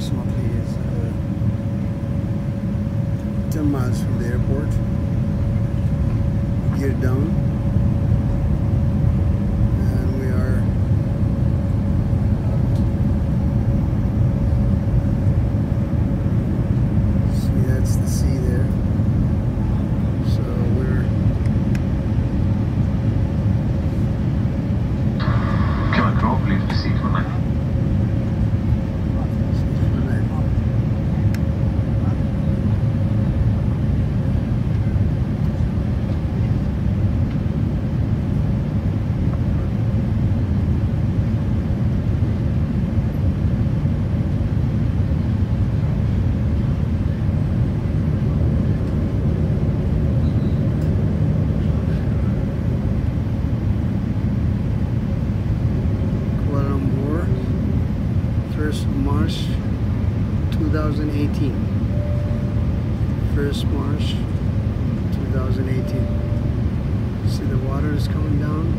approximately is uh, 10 miles from the airport. Gear down. 1st March 2018. 1st March 2018. See the water is coming down?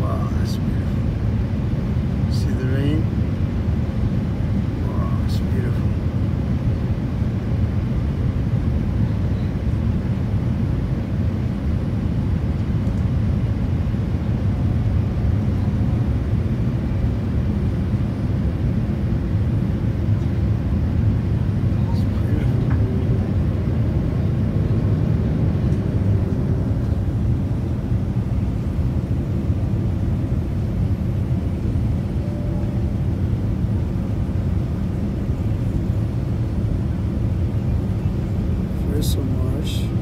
Wow, that's beautiful. See the rain? Wow, it's beautiful. It's beautiful. Of March